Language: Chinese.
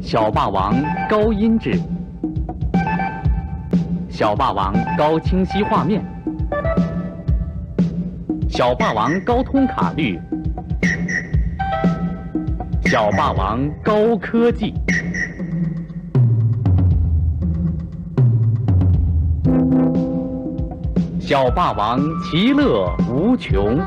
小霸王高音质。小霸王高清晰画面。小霸王高通卡率小霸王高科技。小霸王其乐无穷。